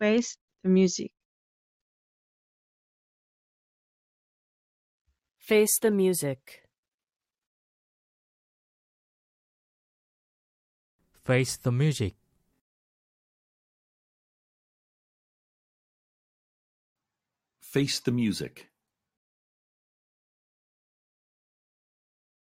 Face the music. Face the music. Face the music. Face the music.